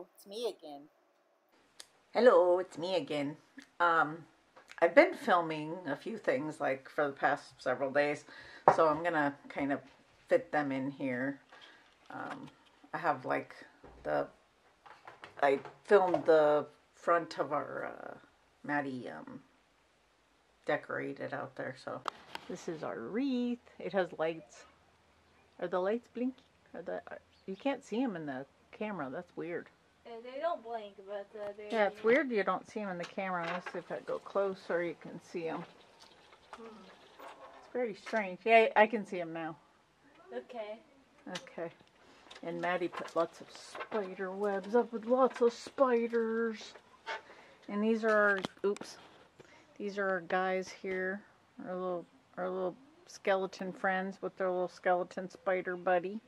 Hello, it's me again. Hello, it's me again. Um, I've been filming a few things like for the past several days, so I'm gonna kind of fit them in here. Um, I have like the I filmed the front of our uh, Maddie um, decorated out there, so this is our wreath. It has lights. Are the lights blinking? Are the are, you can't see them in the camera. That's weird. Uh, they don't blink, but uh, they. Yeah, it's weird you don't see them in the camera. See if I go closer, you can see them. It's very strange. Yeah, I can see them now. Okay. Okay. And Maddie put lots of spider webs up with lots of spiders. And these are our, oops, these are our guys here, our little, our little skeleton friends with their little skeleton spider buddy.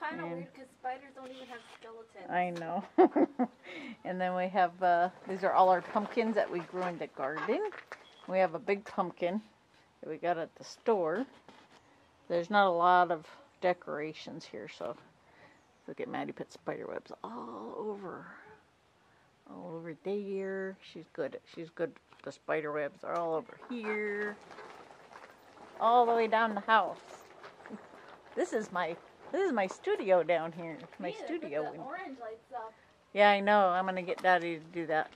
Kind of weird because spiders don't even have skeletons. I know. and then we have uh, these are all our pumpkins that we grew in the garden. We have a big pumpkin that we got at the store. There's not a lot of decorations here, so look at Maddie put spider webs all over, all over there. She's good. She's good. The spider webs are all over here, all the way down the house. This is my this is my studio down here. My Yeah, studio. the orange lights up. Yeah, I know. I'm gonna get Daddy to do that.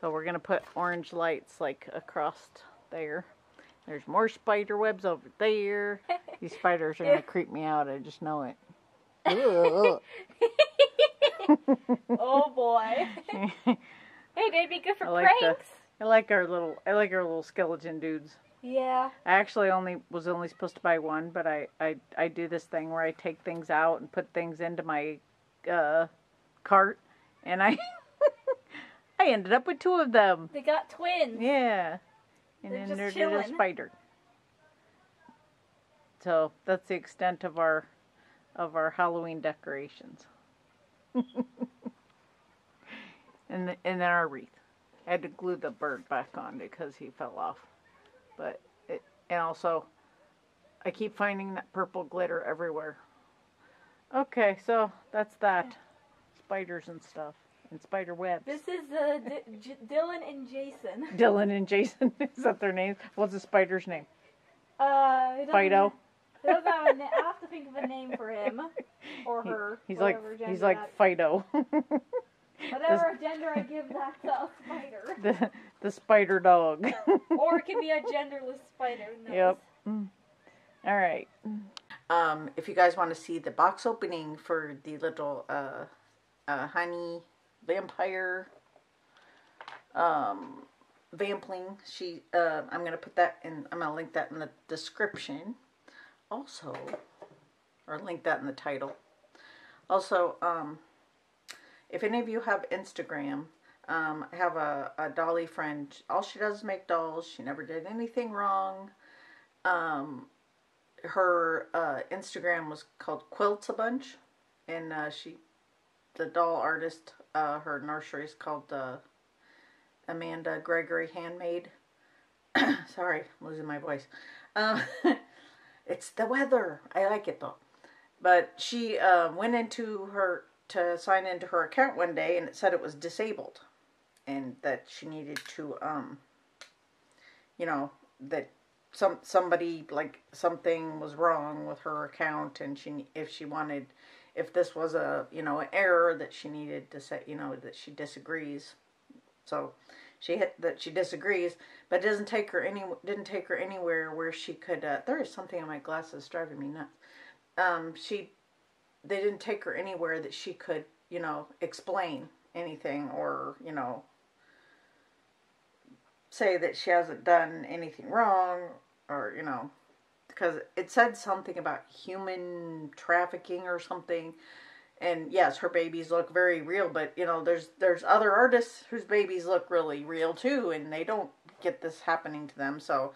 So we're gonna put orange lights like across there. There's more spider webs over there. These spiders are gonna creep me out. I just know it. Oh boy. hey, they'd be good for I like the- pranks. I like our little. I like our little skeleton dudes. Yeah. I actually only was only supposed to buy one, but I I, I do this thing where I take things out and put things into my uh, cart, and I I ended up with two of them. They got twins. Yeah. And They're then just there's a chilling. spider. So that's the extent of our of our Halloween decorations. and the, and then our wreath. I had to glue the bird back on because he fell off. But it and also I keep finding that purple glitter everywhere. Okay, so that's that. Spiders and stuff. And spider webs. This is uh, D- Dylan and Jason. Dylan and Jason. Is that their names? What's the spider's name? Uh, Fido. he doesn't have a na- I have to think of a name for him or He- her. he's like he's like that- Fido, whatever gender I give that uh, spider. the the spider dog. or it could be a genderless spider. who? Yep. Mm. All right. Um, if you guys want to see the box opening for the little uh, uh, honey vampire um, vampling, she uh, I'm gonna put that in. I'm gonna link that in the description. Also, or link that in the title. Also, um, if any of you have Instagram, um, I have a, a dolly friend. All she does is make dolls. She never did anything wrong. Um, her uh, Instagram was called Quilts a Bunch, and uh, she, the doll artist, uh, her nursery is called uh, Amanda Gregory Handmade. Sorry, I'm losing my voice. Um, it's the weather. I like it though. But she uh, went into her to sign into her account one day, and it said it was disabled, and that she needed to, um, you know, that some somebody like something was wrong with her account, and she if she wanted, if this was a you know an error that she needed to say, you know, that she disagrees. So she hit that she disagrees, but it doesn't take her any didn't take her anywhere where she could. Uh, there is something in my glasses driving me nuts. Um, she they didn't take her anywhere that she could you know explain anything or you know say that she hasn't done anything wrong or you know because it said something about human trafficking or something. And yes her babies look very real but you know there's there's other artists whose babies look really real too and they don't get this happening to them. So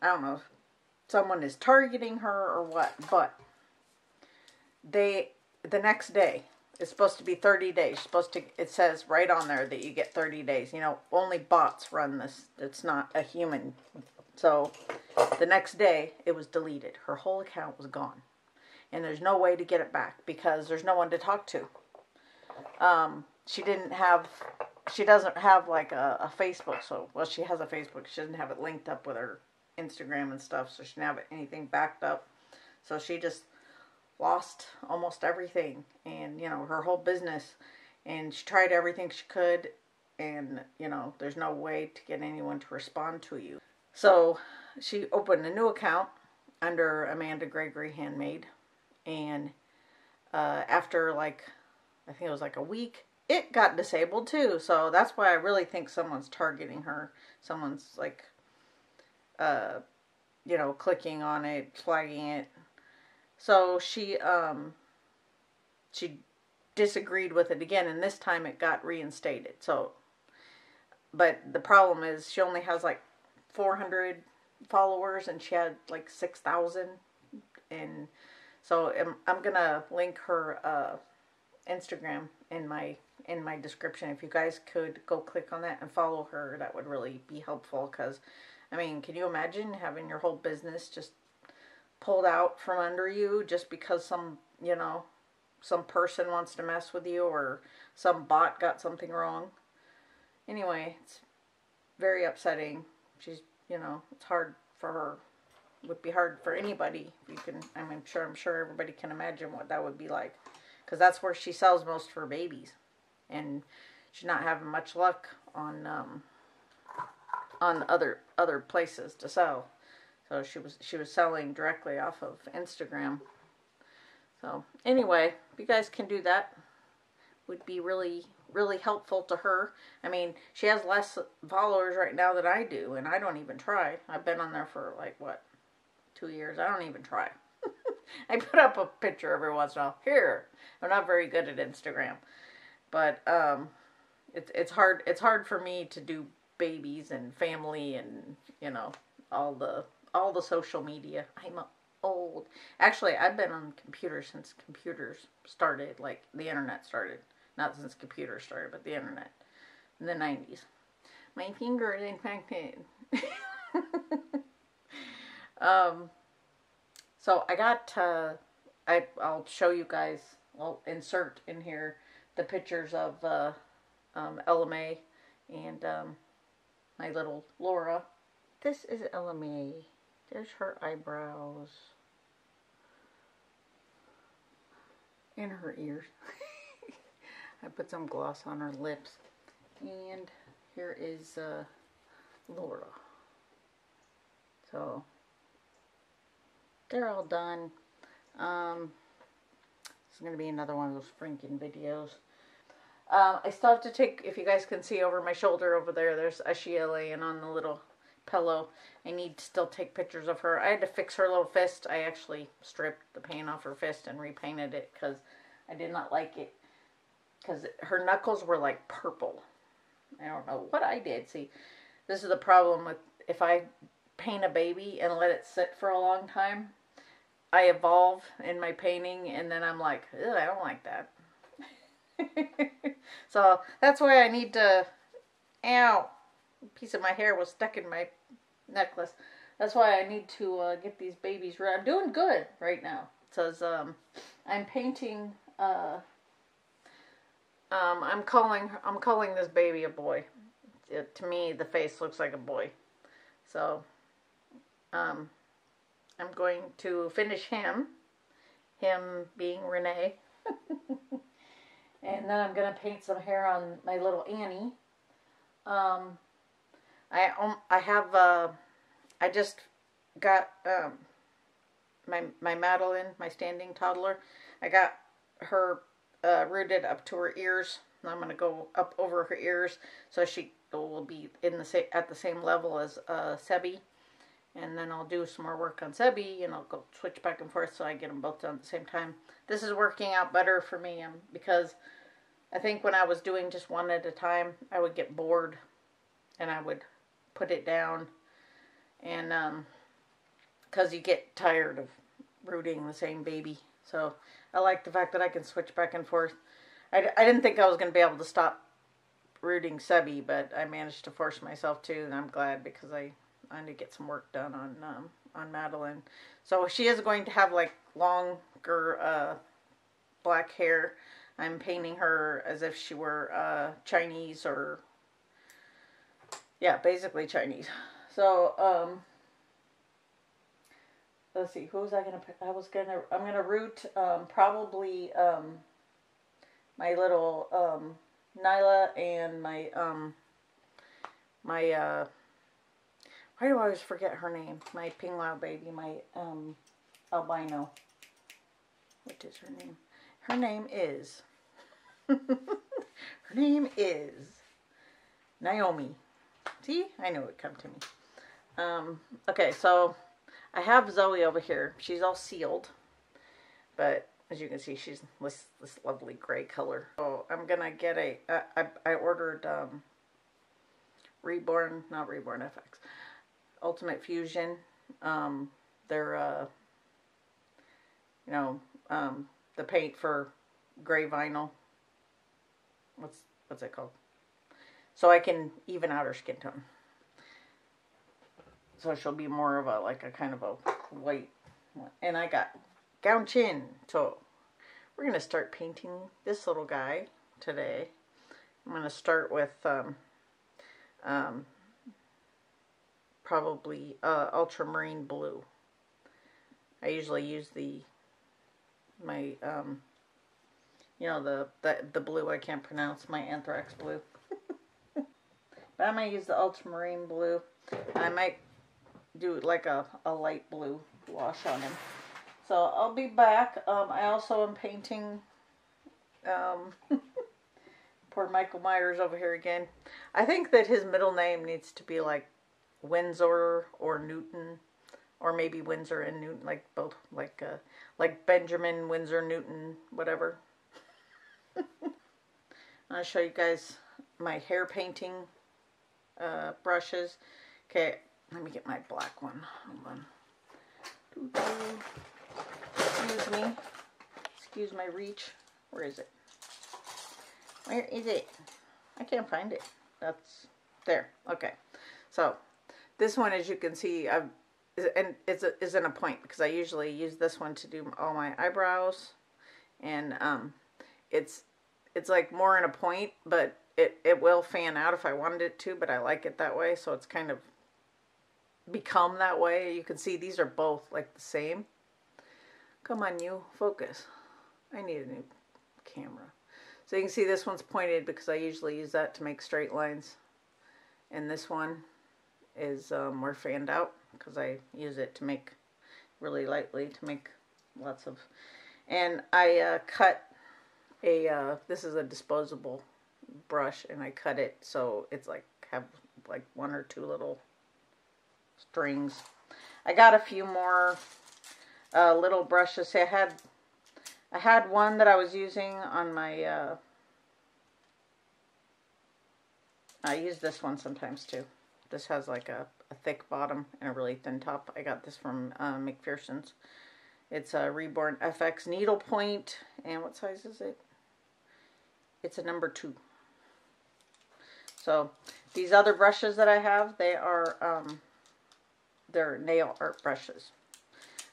i don't know if someone is targeting her or what but they the next day it's supposed to be 30 days supposed to it says right on there that you get 30 days you know only bots run this it's not a human so the next day it was deleted her whole account was gone and there's no way to get it back because there's no one to talk to um, she didn't have she doesn't have like a, a Facebook. So well, she has a Facebook. She doesn't have it linked up with her Instagram and stuff. So she didn't have anything backed up. So she just lost almost everything and you know her whole business. And she tried everything she could and you know there's no way to get anyone to respond to you. So she opened a new account under amanda gregory handmade. And uh, after like i think it was like a week it got disabled too. So that's why i really think someone's targeting her. Someone's like uh, you know clicking on it flagging it so she um she disagreed with it again and this time it got reinstated. So but the problem is she only has like 400 followers and she had like 6,000 and so I'm, I'm going to link her uh Instagram in my in my description. If you guys could go click on that and follow her, that would really be helpful cuz I mean, can you imagine having your whole business just pulled out from under you just because some, you know, some person wants to mess with you or some bot got something wrong. Anyway, it's very upsetting. She's, you know, it's hard for her. It would be hard for anybody. You can, I mean, I'm sure, I'm sure everybody can imagine what that would be like, because that's where she sells most of her babies, and she's not having much luck on um, on other other places to sell. So she was she was selling directly off of Instagram. So anyway, if you guys can do that, would be really really helpful to her. I mean, she has less followers right now than I do, and I don't even try. I've been on there for like what two years. I don't even try. I put up a picture every once in a while. Here, I'm not very good at Instagram, but um, it's it's hard it's hard for me to do babies and family and you know all the all the social media. I'm old. Actually, I've been on computers since computers started, like the internet started. Not since computers started, but the internet in the 90s. My finger is infected. um, so I got, uh, I, I'll show you guys, I'll insert in here the pictures of uh, um, Ella May and um, my little Laura. This is Ella May. There's her eyebrows. And her ears. I put some gloss on her lips. And here is uh, Laura. So, they're all done. Um, this is going to be another one of those Franken videos. Um, I still have to take, if you guys can see over my shoulder over there, there's Ashia laying on the little pillow. I need to still take pictures of her. I had to fix her little fist. I actually stripped the paint off her fist and repainted it because I did not like it. Because her knuckles were like purple. I don't know what I did. See, this is the problem with if I paint a baby and let it sit for a long time. I evolve in my painting and then I'm like, I don't like that. so that's why I need to, ow, a piece of my hair was stuck in my necklace. That's why I need to uh, get these babies right. I'm doing good right now. It says um, I'm painting. Uh, um, I'm calling. I'm calling this baby a boy. It, to me, the face looks like a boy. So, um, I'm going to finish him. Him being Renee. and then I'm gonna paint some hair on my little Annie. Um, I um, I have uh, I just got um, my my Madeline, my standing toddler. I got her uh, rooted up to her ears. I'm gonna go up over her ears so she will be in the sa- at the same level as uh, Sebi. And then I'll do some more work on Sebi, and I'll go switch back and forth so I get them both done at the same time. This is working out better for me um, because I think when I was doing just one at a time, I would get bored, and I would put it down. And um because you get tired of rooting the same baby. So I like the fact that I can switch back and forth. I, I didn't think I was going to be able to stop rooting Sebi but I managed to force myself to and I'm glad because I I need to get some work done on um, on Madeline. So she is going to have like longer uh, black hair. I'm painting her as if she were uh, Chinese or yeah, basically Chinese. So um, let's see, who was I gonna? I was gonna. I'm gonna root um, probably um, my little um, Nyla and my um, my. Uh, why do I always forget her name? My Ping Lau baby, my um, albino. What is her name? Her name is. her name is Naomi. See, I knew it would come to me. Um, okay, so I have Zoe over here. She's all sealed, but as you can see, she's this this lovely gray color. So I'm gonna get a. Uh, I I ordered um, Reborn, not Reborn FX, Ultimate Fusion. Um, they're uh, you know, um, the paint for gray vinyl. What's what's it called? So I can even out her skin tone. So she'll be more of a like a kind of a white. And I got Gown Chin. So we're gonna start painting this little guy today. I'm gonna start with um, um, probably uh, ultramarine blue. I usually use the my um, you know the, the the blue I can't pronounce my anthrax blue. But I'm going to use the ultramarine blue. I might do like a, a light blue wash on him. So I'll be back. Um, I also am painting um, poor Michael Myers over here again. I think that his middle name needs to be like Windsor or Newton or maybe Windsor and Newton, like both, like uh, like Benjamin Windsor Newton, whatever. I'll show you guys my hair painting uh, brushes. Okay, let me get my black one. Hold on. Excuse me. Excuse my reach. Where is it? Where is it? I can't find it. That's there. Okay. So this one, as you can see, I've and it's a, is in a point because I usually use this one to do all my eyebrows, and um, it's it's like more in a point, but it it will fan out if I wanted it to, but I like it that way, so it's kind of become that way. You can see these are both like the same. Come on, you focus. I need a new camera. So you can see this one's pointed because I usually use that to make straight lines, and this one is um, more fanned out because I use it to make really lightly to make lots of and I uh, cut a uh, this is a disposable brush and I cut it so it's like have like one or two little strings I got a few more uh, little brushes I had I had one that I was using on my uh, I use this one sometimes too this has like a a thick bottom and a really thin top. I got this from uh, MacPherson's. It's a Reborn FX needle point, and what size is it? It's a number two. So these other brushes that I have, they are um, they're nail art brushes.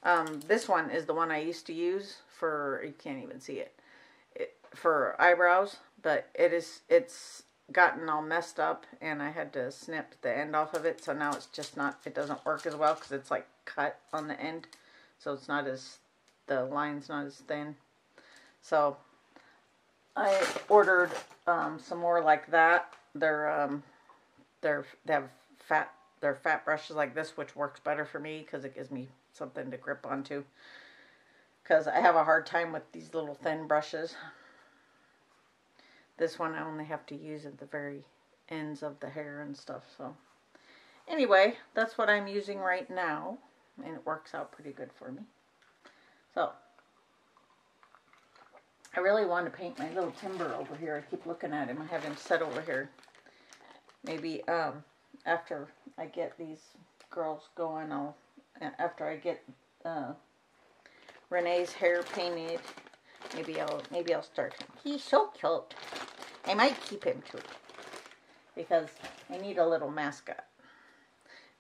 Um, this one is the one I used to use for you can't even see it, it for eyebrows, but it is it's gotten all messed up and I had to snip the end off of it. So now it's just not it doesn't work as well because it's like cut on the end. So it's not as the line's not as thin. So I ordered um, some more like that they're um, they're they have fat they're fat brushes like this which works better for me because it gives me something to grip onto because I have a hard time with these little thin brushes this one I only have to use at the very ends of the hair and stuff. So anyway, that's what I'm using right now. And it works out pretty good for me. So I really want to paint my little timber over here. I keep looking at him. I have him set over here. Maybe um, after I get these girls going, I'll after I get uh, Renee's hair painted Maybe I'll maybe I'll start. He's so cute. I might keep him too. Because I need a little mascot.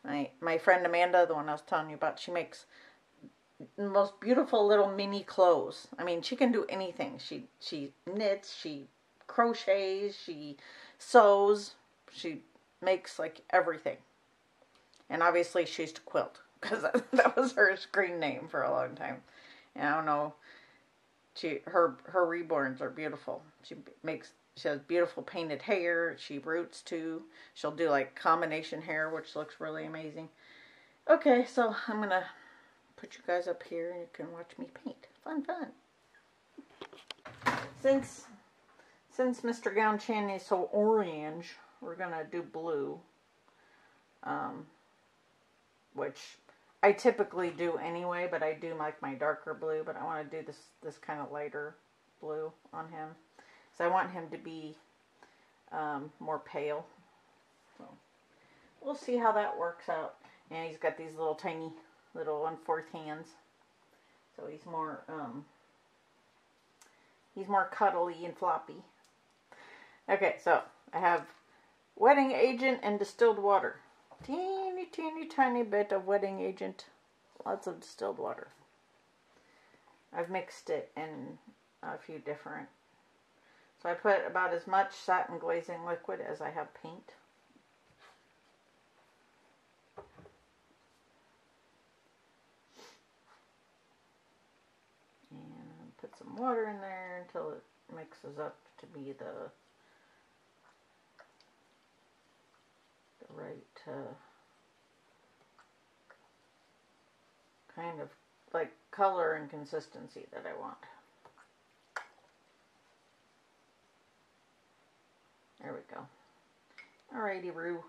My my friend Amanda, the one I was telling you about, she makes most beautiful little mini clothes. I mean, she can do anything. She she knits, she crochets, she sews, she makes like everything. And obviously, she's to quilt because that, that was her screen name for a long time. And I don't know. She her her reborns are beautiful. She makes she has beautiful painted hair. She roots too. She'll do like combination hair, which looks really amazing. Okay, so I'm gonna put you guys up here and you can watch me paint. Fun, fun. Since since Mr. Gown Chin is so orange, we're gonna do blue. Um, which I typically do anyway, but I do like my darker blue, but I want to do this this kind of lighter blue on him. So I want him to be um, more pale. So we'll see how that works out. And he's got these little tiny little one-fourth hands. So he's more um, he's more cuddly and floppy. Okay, so I have wetting agent and distilled water. Teeny, teeny, tiny bit of wetting agent. Lots of distilled water. I've mixed it in a few different. So I put about as much satin glazing liquid as I have paint. And put some water in there until it mixes up to be the right uh, kind of like color and consistency that I want. There we go. Alrighty, Roo.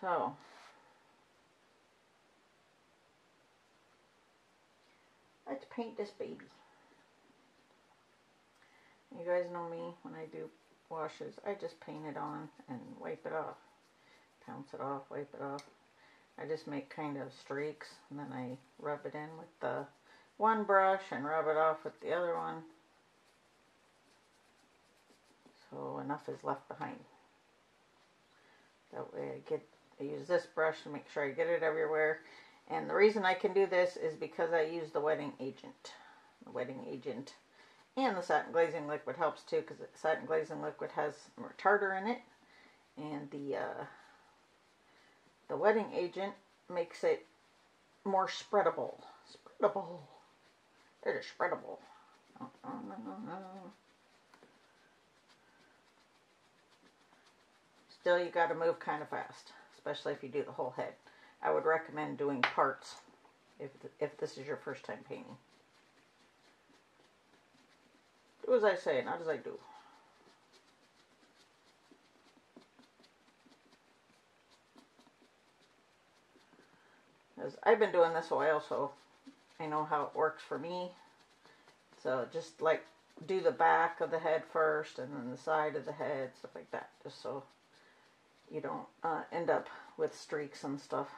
So, let's paint this baby. You guys know me when I do washes, I just paint it on and wipe it off. Pounce it off, wipe it off. I just make kind of streaks and then I rub it in with the one brush and rub it off with the other one. So enough is left behind. That way I get, I use this brush to make sure I get it everywhere. And the reason I can do this is because I use the wetting agent. The wetting agent and the satin glazing liquid helps too because the satin glazing liquid has more tartar in it. And the uh, the wetting agent makes it more spreadable. Spreadable. It is spreadable. Still, you got to move kind of fast, especially if you do the whole head. I would recommend doing parts if, if this is your first time painting. Do as I say, not as I do. Because I've been doing this a while, so I know how it works for me. So just like do the back of the head first and then the side of the head, stuff like that, just so you don't uh, end up with streaks and stuff.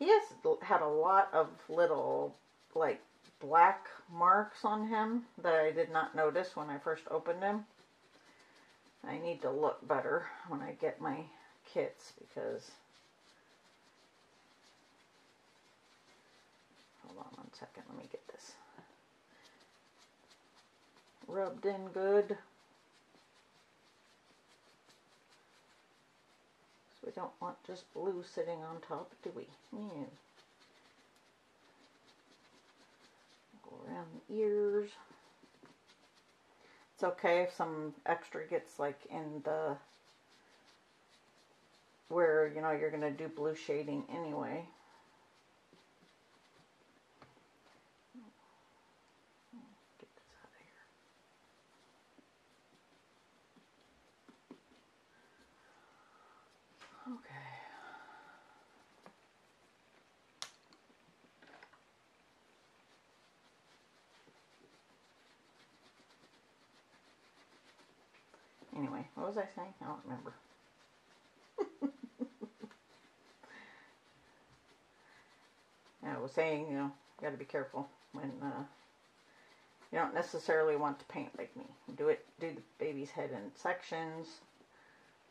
He has had a lot of little like black marks on him that I did not notice when I first opened him. I need to look better when I get my kits because hold on one second let me get this rubbed in good so we don't want just blue sitting on top do we yeah. around the ears. It's okay if some extra gets like in the where you know you're going to do blue shading anyway. Anyway, what was I saying? I don't remember. I was saying, you know, you got to be careful when uh, you don't necessarily want to paint like me. Do it, do the baby's head in sections.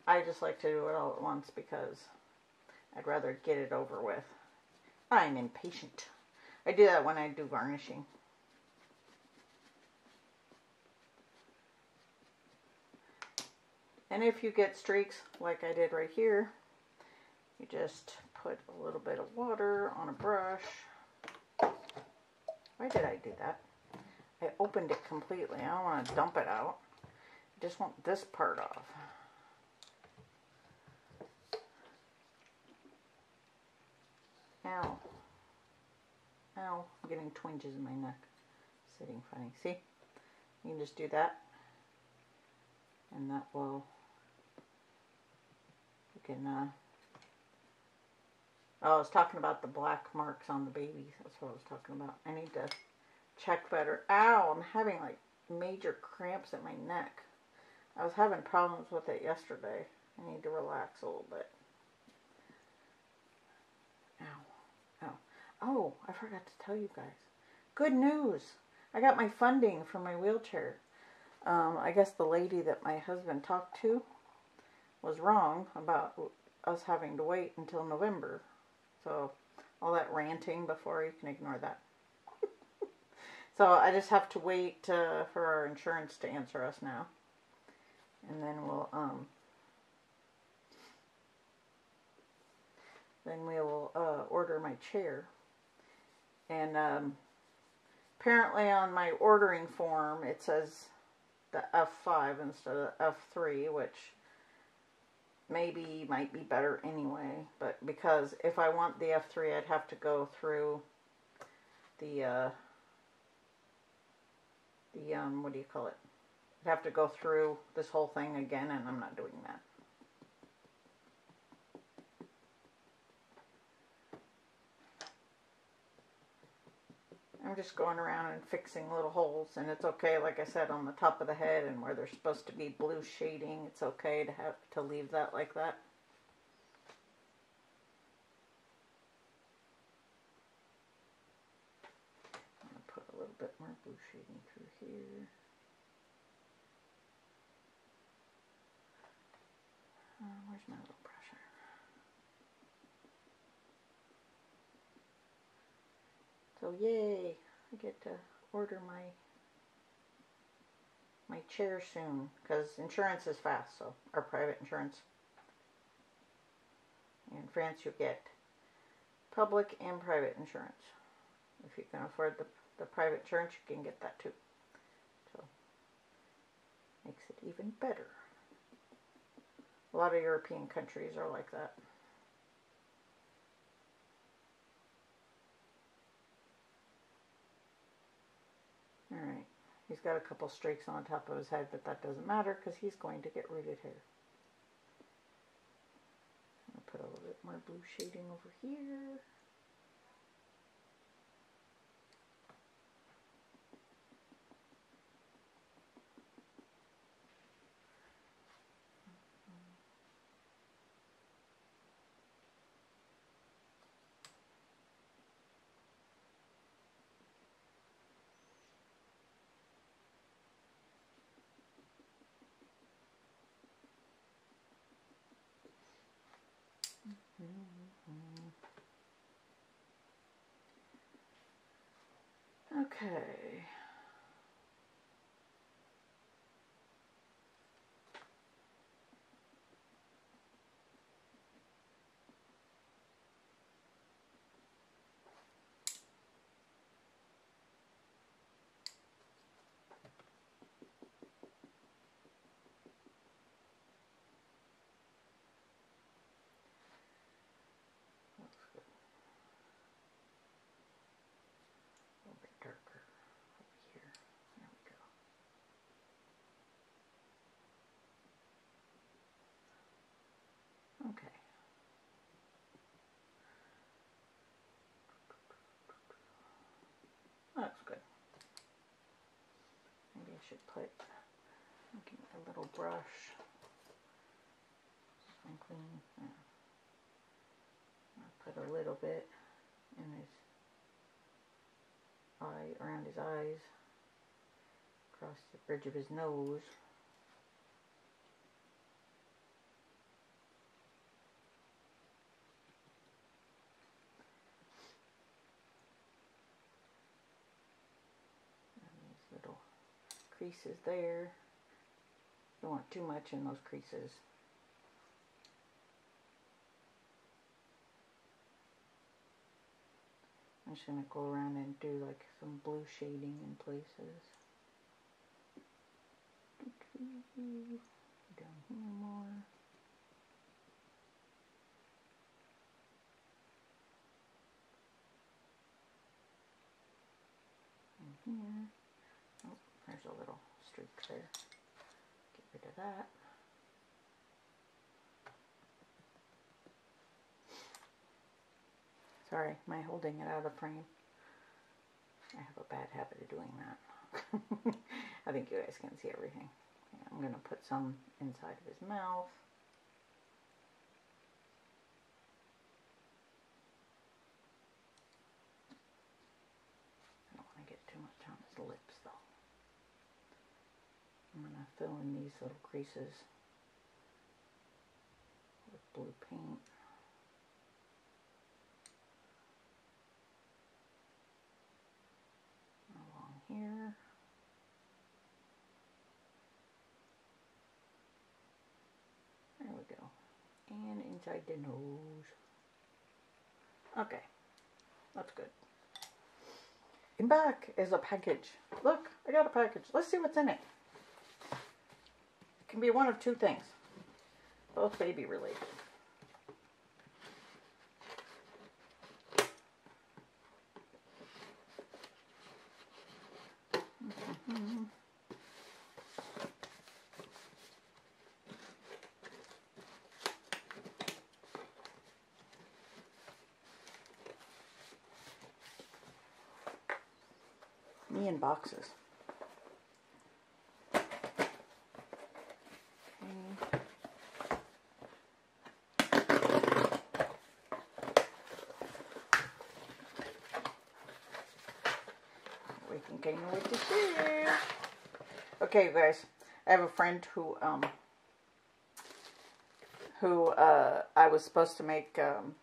I just like to do it all at once because I'd rather get it over with. I'm impatient. I do that when I do varnishing. And if you get streaks like I did right here, you just put a little bit of water on a brush. Why did I do that? I opened it completely. I don't want to dump it out. I just want this part off. Ow. Ow. I'm getting twinges in my neck. Sitting funny. See? You can just do that. And that will can, uh, oh, I was talking about the black marks on the baby. That's what I was talking about. I need to check better. Ow, I'm having like major cramps in my neck. I was having problems with it yesterday. I need to relax a little bit. Ow, ow. Oh, I forgot to tell you guys. Good news. I got my funding for my wheelchair. Um, I guess the lady that my husband talked to was wrong about us having to wait until November. So all that ranting before you can ignore that. so I just have to wait uh, for our insurance to answer us now. And then we'll um then we will uh, order my chair. And um, apparently on my ordering form it says the F5 instead of F3, which maybe might be better anyway. But because if I want the F3, I'd have to go through the, uh, the, um, what do you call it? I'd have to go through this whole thing again, and I'm not doing that. I'm just going around and fixing little holes and it's okay like I said on the top of the head and where there's supposed to be blue shading it's okay to have to leave that like that. I'm going to put a little bit more blue shading through here. Uh, where's my little Yay, I get to order my my chair soon because insurance is fast, so our private insurance. In France, you get public and private insurance. If you can afford the, the private insurance, you can get that too. So, makes it even better. A lot of European countries are like that. Alright, he's got a couple streaks on top of his head, but that doesn't matter because he's going to get rooted hair. I'll put a little bit more blue shading over here. Okay. That's good. Maybe I should put a little brush. Sprinkling. Yeah. I'll put a little bit in his eye, around his eyes, across the bridge of his nose. Creases there. Don't want too much in those creases. I'm just going to go around and do like some blue shading in places. Down here more. Here. Oh, there's a little streak there. Get rid of that. Sorry, my holding it out of the frame. I have a bad habit of doing that. I think you guys can see everything. I'm going to put some inside of his mouth. I don't want to get too much on his lips though. I'm going to fill in these little creases with blue paint. Along here. There we go. And inside the nose. Okay, that's good. In back is a package. Look, I got a package. Let's see what's in it. Can be one of two things. Both baby related. Mm-hmm. Me in boxes. Okay. We can continue with the share. Okay, guys. I have a friend who um who uh, I was supposed to make um,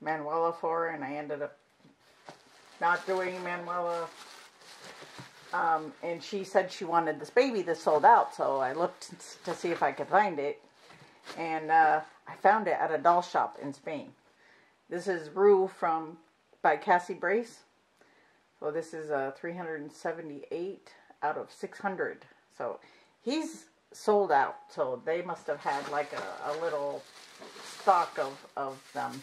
Manuela for, and I ended up not doing Manuela um, and she said she wanted this baby that sold out, so I looked to see if I could find it, and uh, I found it at a doll shop in Spain. This is Rue from by Cassie Brace. So this is a 378 out of 600. So he's sold out. So they must have had like a, a little stock of, of them.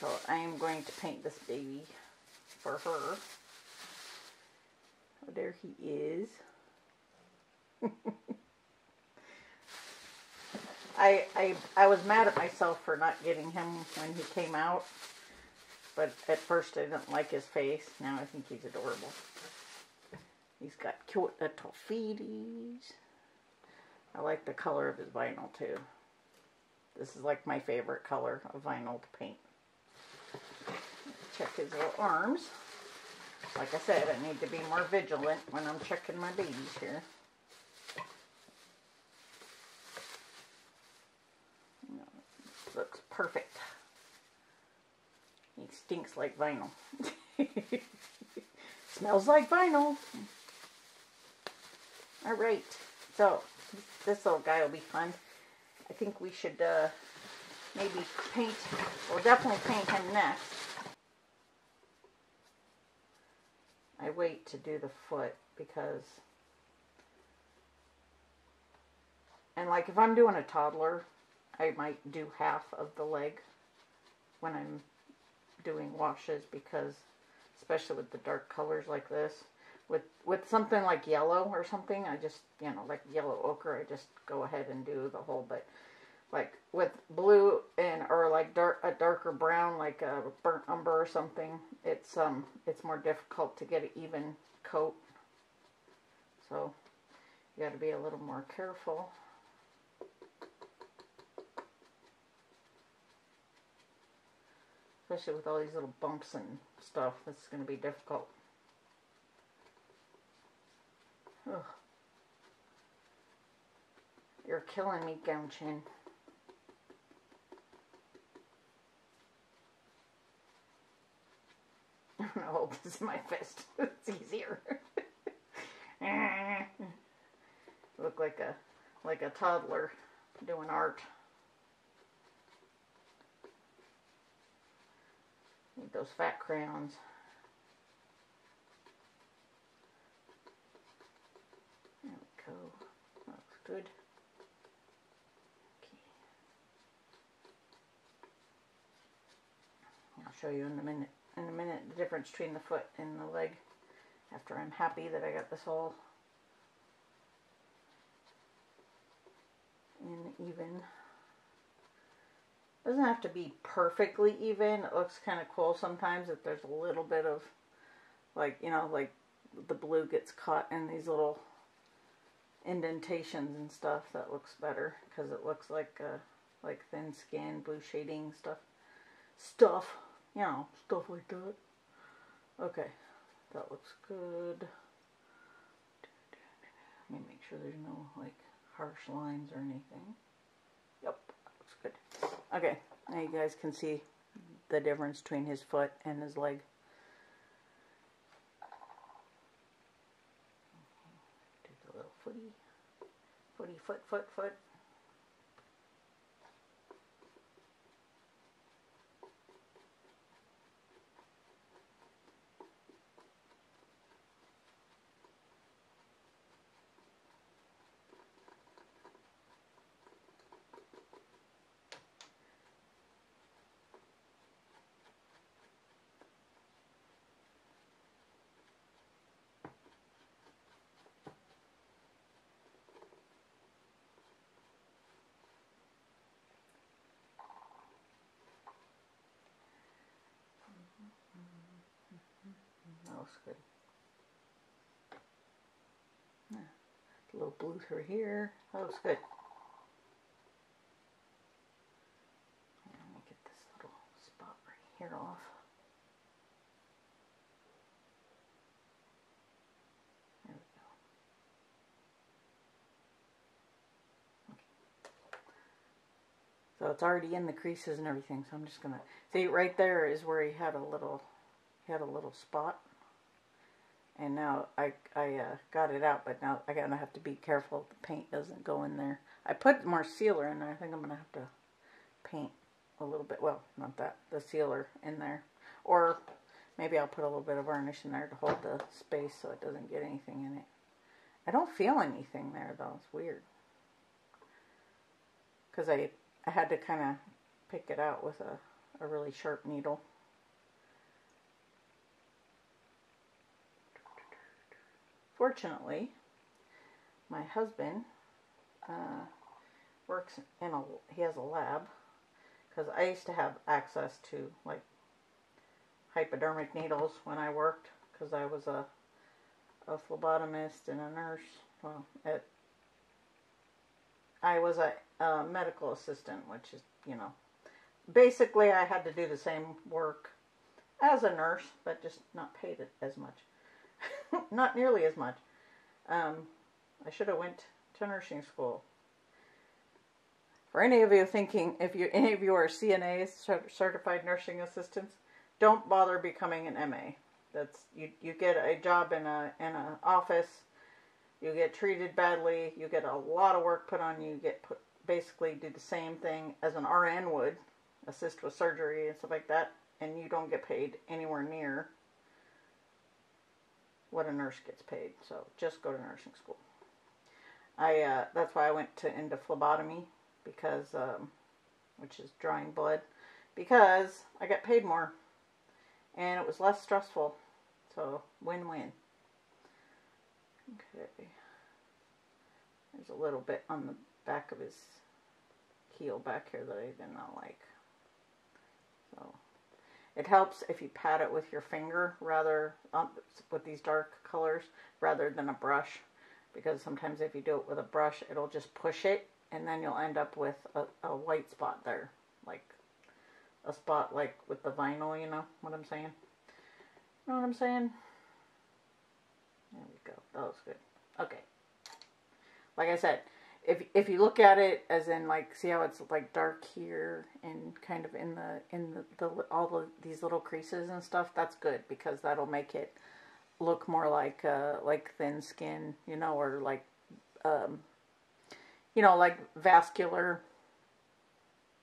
So I am going to paint this baby for her. Oh, there he is. I, I I was mad at myself for not getting him when he came out. But at first I didn't like his face. Now I think he's adorable. He's got cute little feeties. I like the color of his vinyl too. This is like my favorite color of vinyl to paint. Check his little arms. Like I said, I need to be more vigilant when I'm checking my babies here. Looks perfect. He stinks like vinyl. Smells like vinyl. Alright, so this little guy will be fun. I think we should uh, maybe paint, we'll definitely paint him next. I wait to do the foot because, and like if I'm doing a toddler, I might do half of the leg when I'm doing washes because, especially with the dark colors like this, with with something like yellow or something, I just you know like yellow ochre, I just go ahead and do the whole. But like with blue and or like dark a darker brown, like a burnt umber or something, it's um it's more difficult to get an even coat. So you got to be a little more careful. Especially with all these little bumps and stuff, it's going to be difficult. Ugh. You're killing me, Gumchin. I'm gonna hold this in my fist. it's easier. Look like a like a toddler doing art. Need those fat crayons. There we go. Looks good. Okay. I'll show you in a minute. In a minute, the difference between the foot and the leg. After I'm happy that I got this all in even. Doesn't have to be perfectly even. It looks kind of cool sometimes if there's a little bit of, like, you know, like the blue gets caught in these little indentations and stuff. That looks better because it looks like, uh, like thin skin, blue shading stuff. Stuff. You know, stuff like that. Okay. That looks good. Let me make sure there's no, like, harsh lines or anything. Yep, looks good. Okay, now you guys can see the difference between his foot and his leg. Do the little footy, footy, foot, foot, foot. That good. Yeah. A little blue through here. That looks good. Let me get this little spot right here off. There we go. Okay. So it's already in the creases and everything, so I'm just gonna see right there is where he had a little he had a little spot. And now I, I uh, got it out, but now I gotta have to be careful the paint doesn't go in there. I put more sealer in there. I think I'm gonna have to paint a little bit. Well, not that the sealer in there, or maybe I'll put a little bit of varnish in there to hold the space so it doesn't get anything in it. I don't feel anything there though. It's weird because I I had to kind of pick it out with a, a really sharp needle. Fortunately, my husband uh, works in a he has a lab because I used to have access to like hypodermic needles when I worked because I was a a phlebotomist and a nurse. Well, at I was a, a medical assistant, which is you know basically I had to do the same work as a nurse, but just not paid it as much. not nearly as much. Um, I should have went to nursing school. For any of you thinking, if you any of you are CNAs, certified nursing assistants, don't bother becoming an MA. That's you. You get a job in a in an office. You get treated badly. You get a lot of work put on you. You get put basically do the same thing as an RN would, assist with surgery and stuff like that, and you don't get paid anywhere near what a nurse gets paid. So just go to nursing school. I uh, that's why I went to into phlebotomy because um, which is drawing blood because I got paid more and it was less stressful. So win-win. Okay. There's a little bit on the back of his heel back here that I did not like. It helps if you pat it with your finger rather um, with these dark colors rather than a brush. Because sometimes if you do it with a brush it'll just push it and then you'll end up with a, a white spot there. Like a spot like with the vinyl you know what I'm saying? You know what I'm saying? There we go. That was good. Okay. Like I said if if you look at it as in like see how it's like dark here and kind of in the in the, the all the these little creases and stuff that's good because that'll make it look more like uh, like thin skin, you know, or like um, you know, like vascular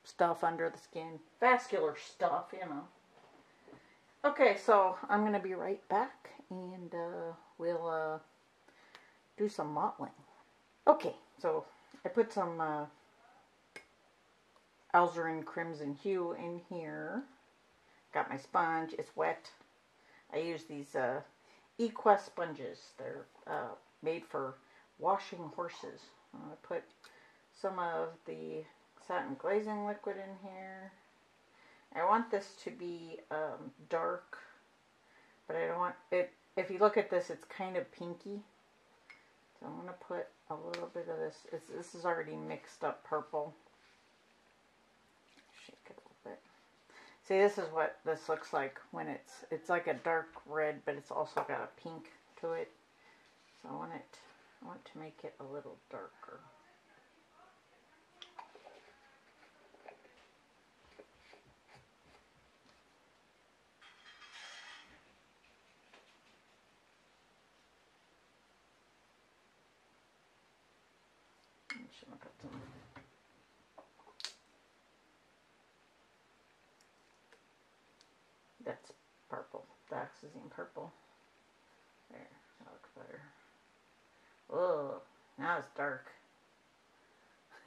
stuff under the skin. Vascular stuff, you know. Okay, so I'm to be right back and uh, we'll uh, do some mottling. Okay, so I put some uh, Alizarin Crimson Hue in here. Got my sponge, it's wet. I use these uh, Equest sponges. They're uh, made for washing horses. I'm to put some of the satin glazing liquid in here. I want this to be um, dark, but I don't want it, if you look at this, it's kind of pinky. So I'm going to put a little bit of this, it's, this is already mixed up purple. Shake it a little bit. See, this is what this looks like when it's, it's like a dark red, but it's also got a pink to it. So I want it, I want to make it a little darker. Should I put some? That's purple. That's in purple. There, that looks better. Oh, now it's dark.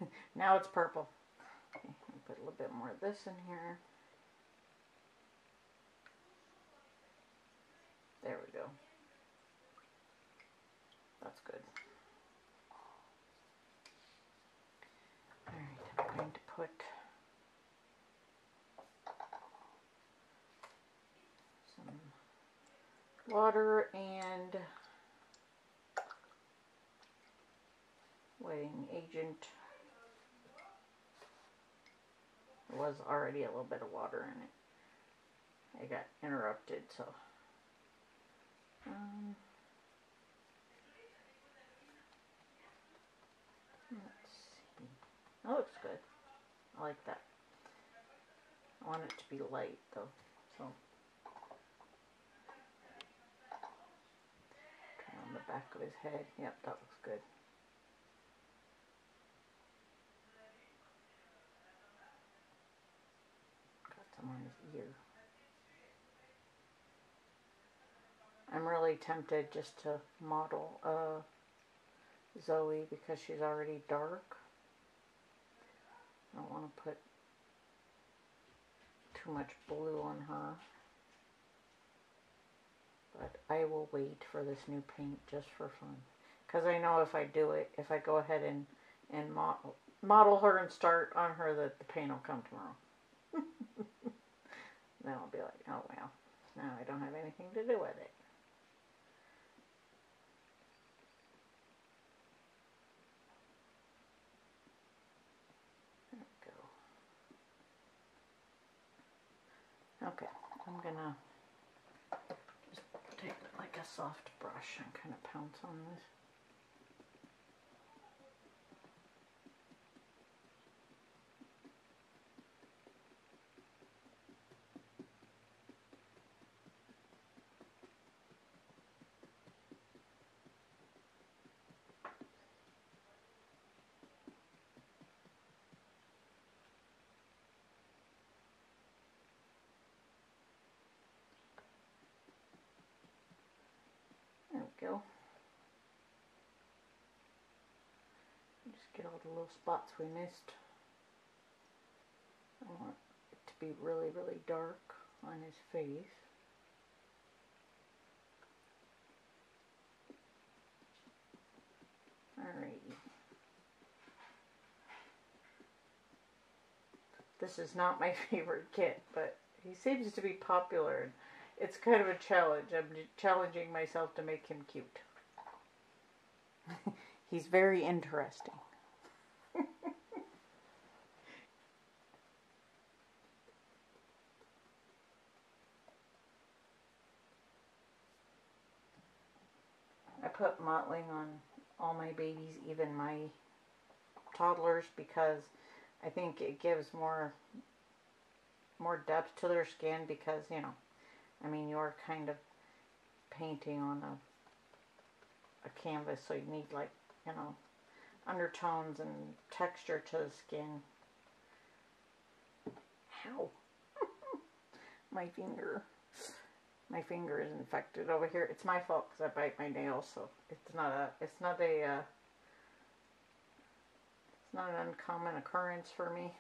now it's purple. Okay, put a little bit more of this in here. There we go. That's good. Alright, I'm going to put some water and wetting agent. There was already a little bit of water in it. I got interrupted, so. Um, let's see. That looks good. I like that. I want it to be light though, so. Try on the back of his head. Yep, that looks good. Got some on his ear. I'm really tempted just to mottle uh, Zoe because she's already dark. I don't want to put too much blue on her. But I will wait for this new paint just for fun. Because I know if I do it, if I go ahead and, and mottle, mottle her and start on her, that the paint will come tomorrow. then I'll be like, oh well, now I don't have anything to do with it. Okay, I'm gonna a soft brush and kind of pounce on this. There we go. Just get all little spots we missed. I want it to be really, really dark on his face. Alrighty. This is not my favorite kit, but he seems to be popular. And it's kind of a challenge. I'm challenging myself to make him cute. He's very interesting. I put mottling on all my babies, even my toddlers, because I think it gives more more depth to their skin because, you know, I mean, you're kind of painting on a a canvas, so you need like you know undertones and texture to the skin. How? my finger. My finger is infected over here. It's my fault because I bite my nails, so it's not a. It's not a. Uh, it's not an uncommon occurrence for me.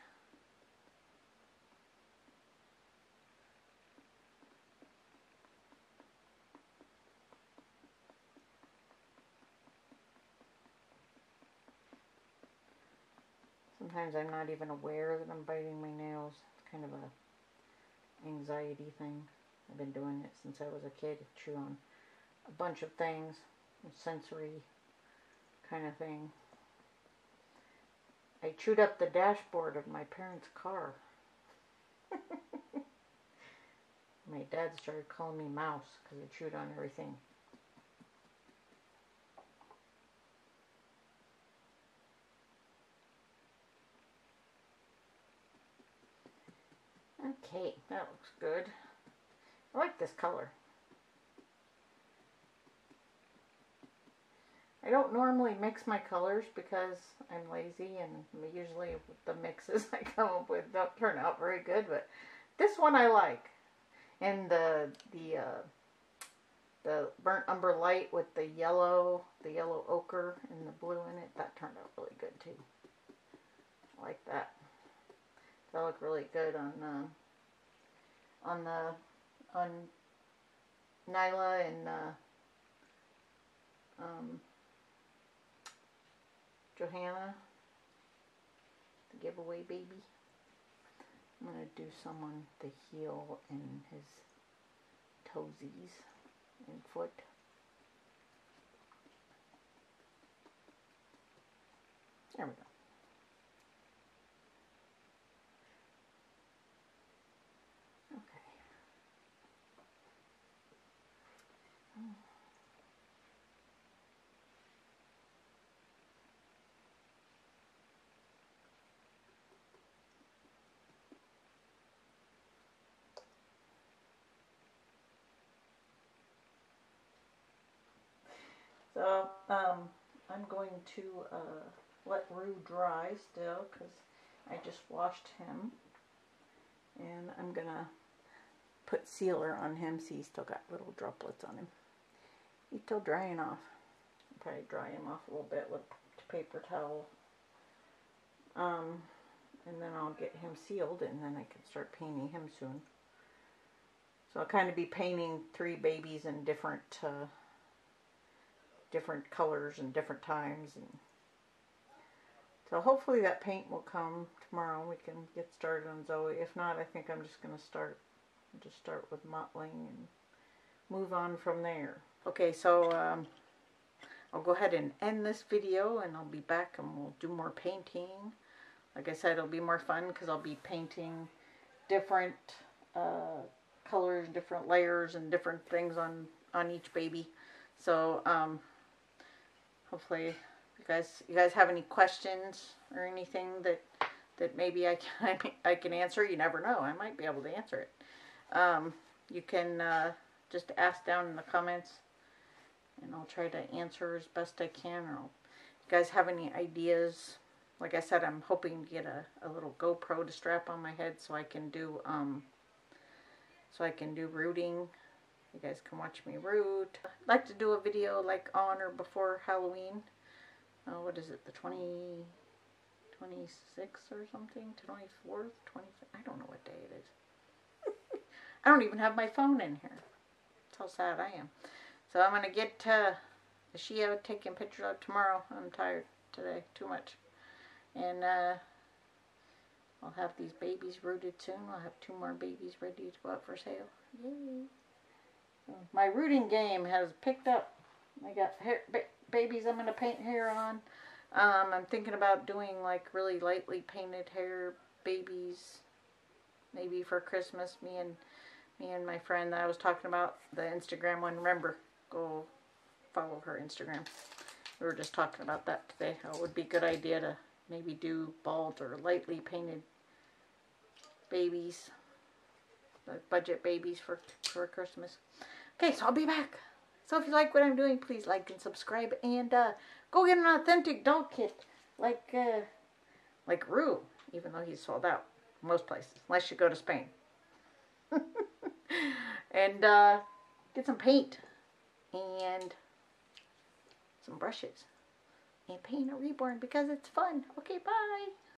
Sometimes I'm not even aware that I'm biting my nails. It's kind of a anxiety thing. I've been doing it since I was a kid. Chew on a bunch of things, sensory kind of thing. I chewed up the dashboard of my parents' car. my dad started calling me Mouse because I chewed on everything. Okay, that looks good. I like this color. I don't normally mix my colors because I'm lazy and usually the mixes I come up with don't turn out very good, but this one I like. And the the uh, the burnt umber light with the yellow, the yellow ochre and the blue in it, that turned out really good too. I like that. That look really good on uh, on the on Nyla and uh, um, Johanna, the giveaway baby. I'm gonna do some on the heel and his toesies and foot. There we go. So um, I'm going to uh, let Rue dry still because I just washed him. And I'm going to put sealer on him. See, he's still got little droplets on him. He's still drying off. I'll probably dry him off a little bit with paper towel. Um, and then I'll get him sealed and then I can start painting him soon. So I'll kind of be painting three babies in different uh, different colors and different times and so hopefully that paint will come tomorrow we can get started on Zoe. If not, I think I'm just going to start just start with mottling and move on from there. Okay, so um, I'll go ahead and end this video and I'll be back and we'll do more painting. Like I said, it'll be more fun because I'll be painting different uh, colors, different layers, and different things on, on each baby. So, um, hopefully you guys you guys have any questions or anything that that maybe I can I can answer. You never know. I might be able to answer it. Um, you can uh, just ask down in the comments, and I'll try to answer as best I can. Or you guys have any ideas, like I said, I'm hoping to get a, a little GoPro to strap on my head so I can do um, so I can do rooting you guys can watch me root. I'd like to do a video like on or before Halloween. Uh, what is it, the 20, 26th or something? 24th? 25th? I don't know what day it is. I don't even have my phone in here. That's how sad I am. So I'm going to get uh, Shia taking pictures of tomorrow. I'm tired today, too much. And uh, I'll have these babies rooted soon. I'll have two more babies ready to go out for sale. Yay! My rooting game has picked up. I got hair, ba babies I'm going to paint hair on. Um, I'm thinking about doing like really lightly painted hair babies maybe for Christmas. Me and me and my friend that I was talking about, the Instagram one. Remember, go follow her Instagram. We were just talking about that today. How it would be a good idea to maybe do bald or lightly painted babies. Like budget babies for, for Christmas. Okay, so I'll be back. So if you like what I'm doing, please like and subscribe and uh, go get an authentic doll kit like uh, like Rue, even though he's sold out most places, unless you go to Spain. and uh, get some paint and some brushes and paint a reborn because it's fun. Okay, bye.